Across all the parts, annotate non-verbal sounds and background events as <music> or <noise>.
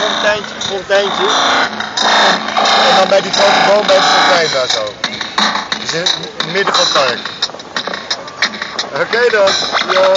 fonteintje, fonteintje. En dan bij die grote boom bij de fontein daar zo. Dus in het midden van het park. Oké dan. Ja.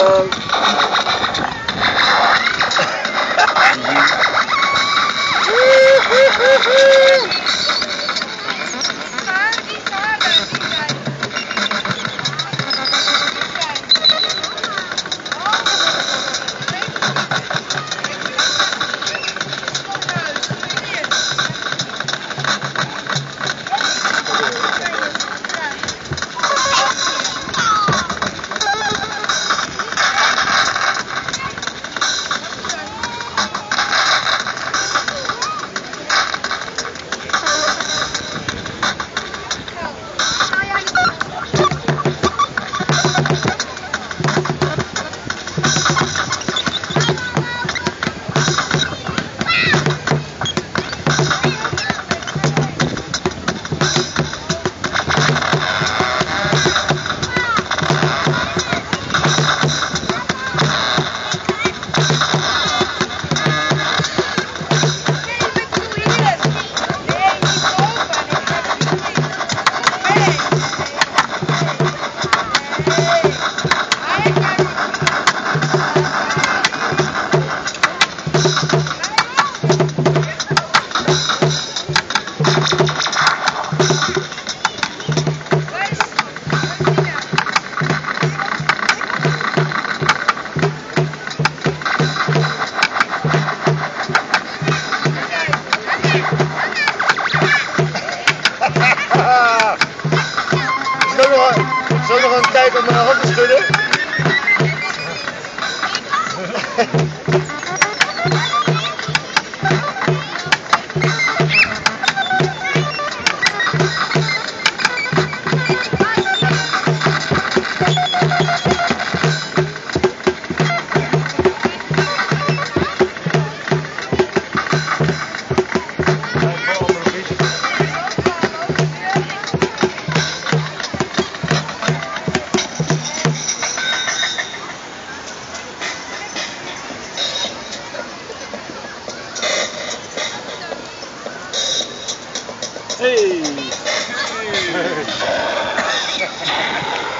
Zal ik nog, nog een tijd op mijn handen schudden? Hey! hey. <laughs>